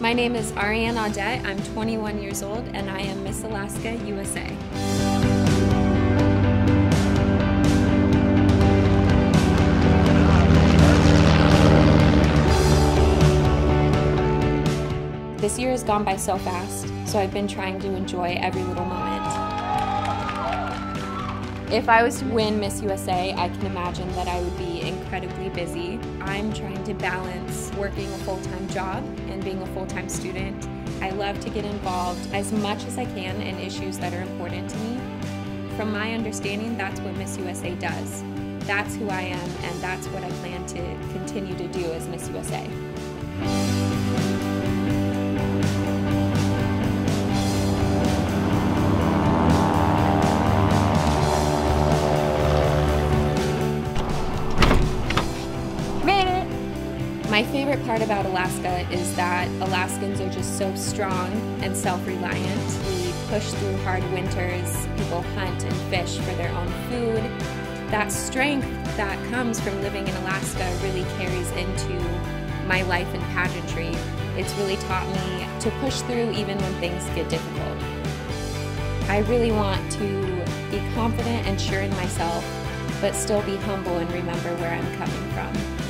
My name is Ariane Audett. I'm 21 years old and I am Miss Alaska USA. This year has gone by so fast, so I've been trying to enjoy every little moment. If I was to win Miss USA, I can imagine that I would be incredibly busy. I'm trying to balance working a full-time job and being a full-time student. I love to get involved as much as I can in issues that are important to me. From my understanding, that's what Miss USA does. That's who I am, and that's what I plan to continue to do as Miss USA. My favorite part about Alaska is that Alaskans are just so strong and self-reliant. We push through hard winters, people hunt and fish for their own food. That strength that comes from living in Alaska really carries into my life in pageantry. It's really taught me to push through even when things get difficult. I really want to be confident and sure in myself, but still be humble and remember where I'm coming from.